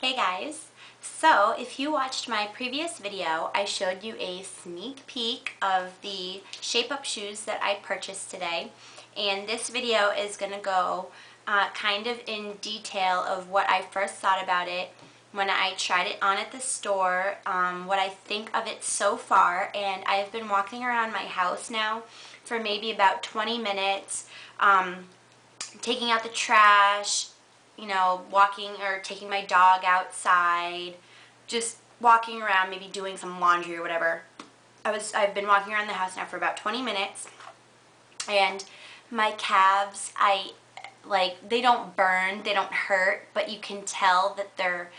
Hey guys! So if you watched my previous video, I showed you a sneak peek of the shape-up shoes that I purchased today. And this video is going to go uh, kind of in detail of what I first thought about it when I tried it on at the store, um, what I think of it so far, and I've been walking around my house now for maybe about 20 minutes, um, taking out the trash, you know, walking or taking my dog outside, just walking around, maybe doing some laundry or whatever. I was, I've been walking around the house now for about 20 minutes, and my calves, I, like, they don't burn, they don't hurt, but you can tell that they're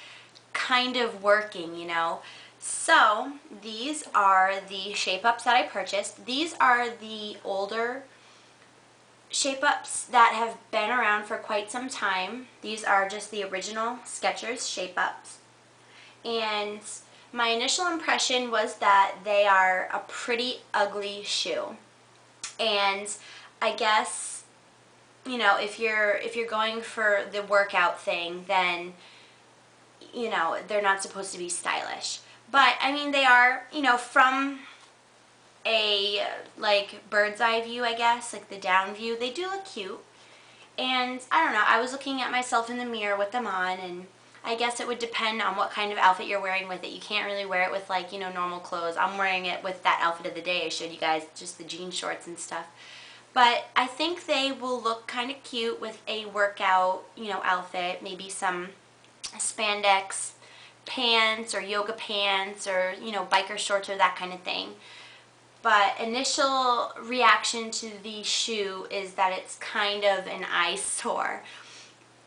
kind of working, you know. So, these are the shape-ups that I purchased. These are the older shape-ups that have been around for quite some time. These are just the original Skechers shape-ups. And my initial impression was that they are a pretty ugly shoe. And I guess, you know, if you're if you're going for the workout thing, then you know, they're not supposed to be stylish. But I mean, they are, you know, from a like bird's eye view, I guess, like the down view, they do look cute. And I don't know, I was looking at myself in the mirror with them on and I guess it would depend on what kind of outfit you're wearing with it. You can't really wear it with like, you know, normal clothes. I'm wearing it with that outfit of the day I showed you guys, just the jean shorts and stuff. But I think they will look kind of cute with a workout, you know, outfit. Maybe some spandex pants or yoga pants or, you know, biker shorts or that kind of thing. But initial reaction to the shoe is that it's kind of an eyesore.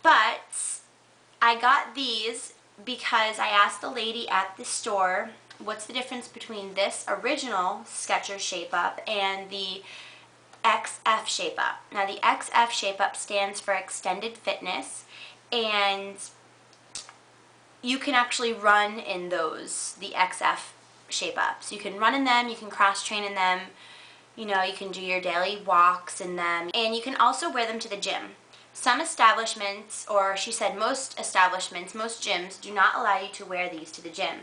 But I got these because I asked the lady at the store what's the difference between this original Skechers Shape Up and the XF Shape Up. Now the XF Shape Up stands for Extended Fitness and you can actually run in those, the XF shape ups. You can run in them, you can cross train in them, you know, you can do your daily walks in them, and you can also wear them to the gym. Some establishments, or she said most establishments, most gyms, do not allow you to wear these to the gym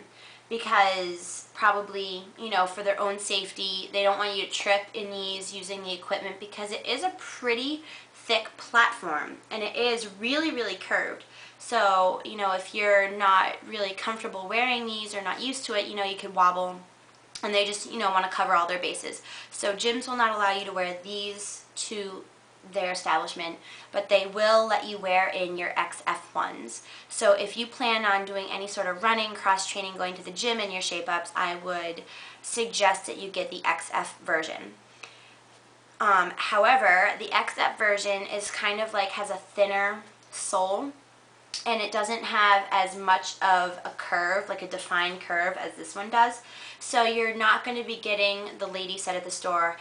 because probably, you know, for their own safety, they don't want you to trip in these using the equipment because it is a pretty thick platform and it is really, really curved. So, you know, if you're not really comfortable wearing these or not used to it, you know, you could wobble and they just, you know, want to cover all their bases. So gyms will not allow you to wear these to their establishment, but they will let you wear in your XF ones. So if you plan on doing any sort of running, cross-training, going to the gym in your shape-ups, I would suggest that you get the XF version. Um, however, the XF version is kind of like has a thinner sole and it doesn't have as much of a curve, like a defined curve as this one does. So you're not going to be getting, the lady said at the store,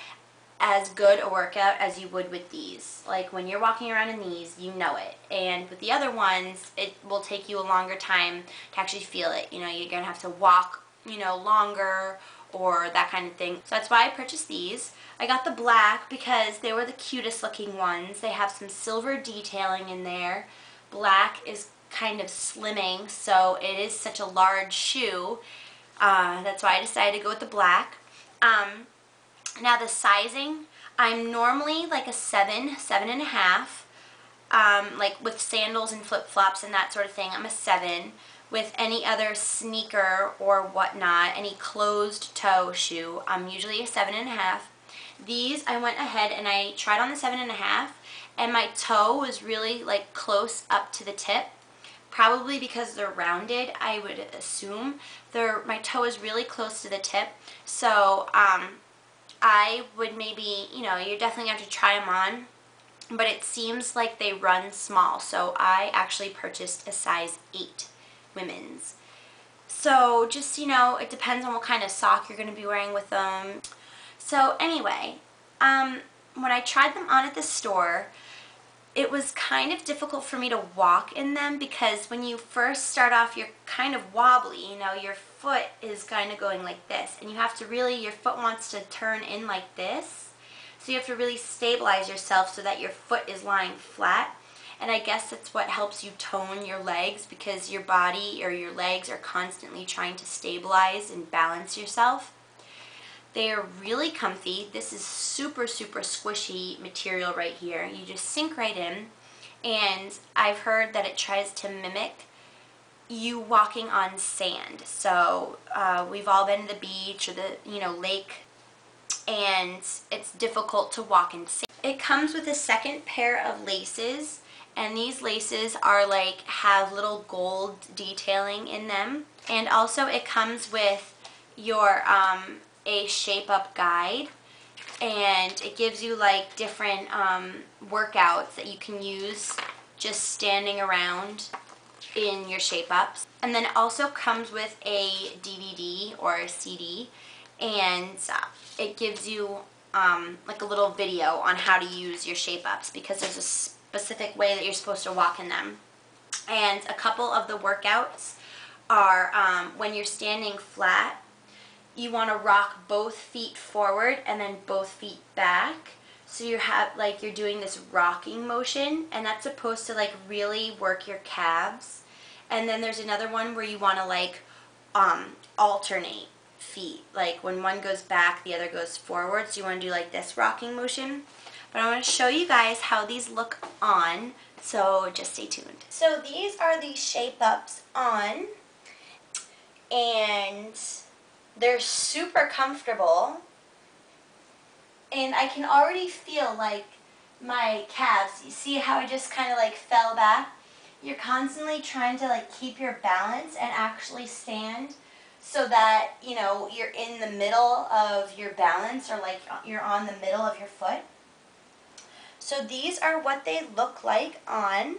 as good a workout as you would with these. Like when you're walking around in these, you know it. And with the other ones, it will take you a longer time to actually feel it. You know, you're going to have to walk, you know, longer or that kind of thing. So that's why I purchased these. I got the black because they were the cutest looking ones. They have some silver detailing in there. Black is kind of slimming, so it is such a large shoe. Uh, that's why I decided to go with the black. Um, now the sizing, I'm normally like a 7, seven and a half. Um, like with sandals and flip-flops and that sort of thing, I'm a 7 with any other sneaker or whatnot, any closed toe shoe, I'm usually a seven and a half. These I went ahead and I tried on the seven and a half and my toe was really like close up to the tip. Probably because they're rounded, I would assume. They're, my toe is really close to the tip. So um, I would maybe, you know, you're definitely going to have to try them on but it seems like they run small so I actually purchased a size 8 women's. So just, you know, it depends on what kind of sock you're going to be wearing with them. So anyway, um, when I tried them on at the store, it was kind of difficult for me to walk in them because when you first start off, you're kind of wobbly, you know, your foot is kind of going like this. And you have to really, your foot wants to turn in like this. So you have to really stabilize yourself so that your foot is lying flat. and I guess that's what helps you tone your legs because your body or your legs are constantly trying to stabilize and balance yourself. They are really comfy. This is super, super squishy material right here. You just sink right in. And I've heard that it tries to mimic you walking on sand. So uh, we've all been to the beach or the, you know, lake and it's difficult to walk in sand. It comes with a second pair of laces and these laces are like have little gold detailing in them and also it comes with your um, a shape up guide and it gives you like different um, workouts that you can use just standing around in your shape ups and then also comes with a DVD or a CD and uh, it gives you um, like a little video on how to use your shape ups because there's a specific way that you're supposed to walk in them and a couple of the workouts are um, when you're standing flat you want to rock both feet forward and then both feet back. So you have like you're doing this rocking motion and that's supposed to like really work your calves. And then there's another one where you want to like um, alternate feet. Like when one goes back, the other goes forward. So you want to do like this rocking motion. But I want to show you guys how these look on. So just stay tuned. So these are the shape ups on. And they're super comfortable. And I can already feel like my calves. You see how I just kind of like fell back? You're constantly trying to like keep your balance and actually stand so that, you know, you're in the middle of your balance or like you're on the middle of your foot. So these are what they look like on.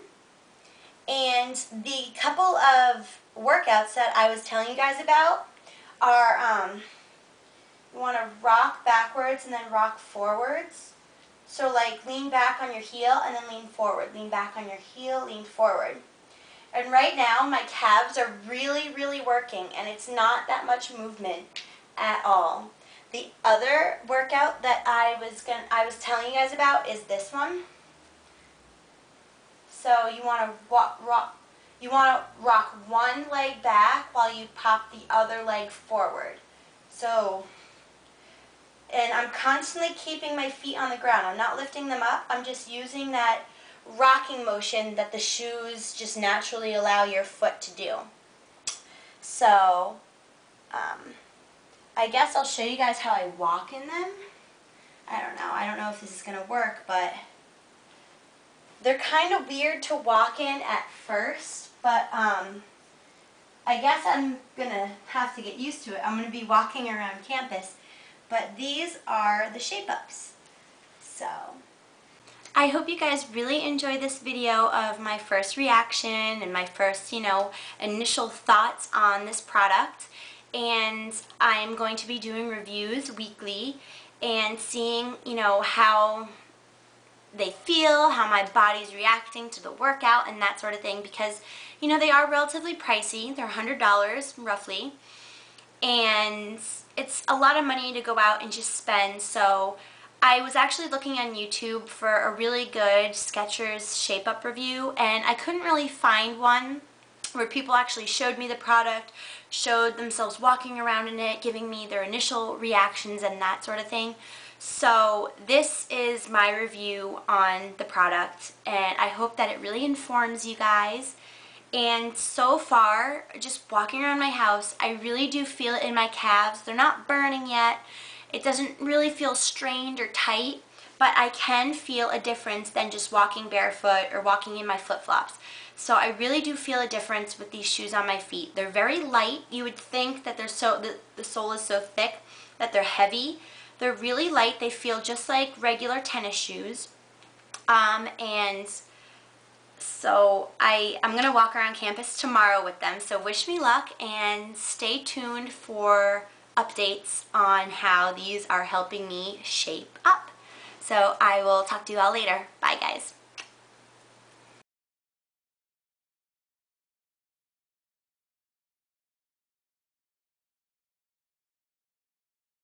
And the couple of workouts that I was telling you guys about, are, um, you want to rock backwards and then rock forwards. So like lean back on your heel and then lean forward. Lean back on your heel, lean forward. And right now my calves are really, really working and it's not that much movement at all. The other workout that I was going I was telling you guys about is this one. So you want to walk, rock, you want to rock one leg back while you pop the other leg forward. So, and I'm constantly keeping my feet on the ground. I'm not lifting them up. I'm just using that rocking motion that the shoes just naturally allow your foot to do. So, um, I guess I'll show you guys how I walk in them. I don't know. I don't know if this is going to work, but they're kind of weird to walk in at first. But um, I guess I'm going to have to get used to it. I'm going to be walking around campus. But these are the shape-ups. So... I hope you guys really enjoy this video of my first reaction and my first, you know, initial thoughts on this product. And I'm going to be doing reviews weekly and seeing, you know, how they feel, how my body's reacting to the workout and that sort of thing because, you know, they are relatively pricey. They're $100 roughly. And it's a lot of money to go out and just spend. So I was actually looking on YouTube for a really good Skechers Shape Up review and I couldn't really find one where people actually showed me the product, showed themselves walking around in it, giving me their initial reactions and that sort of thing. So this is my review on the product and I hope that it really informs you guys. And so far, just walking around my house, I really do feel it in my calves. They're not burning yet. It doesn't really feel strained or tight, but I can feel a difference than just walking barefoot or walking in my flip-flops. So I really do feel a difference with these shoes on my feet. They're very light. You would think that they're so the, the sole is so thick that they're heavy, they're really light. They feel just like regular tennis shoes. Um, and so I, I'm going to walk around campus tomorrow with them. So wish me luck and stay tuned for updates on how these are helping me shape up. So I will talk to you all later. Bye guys.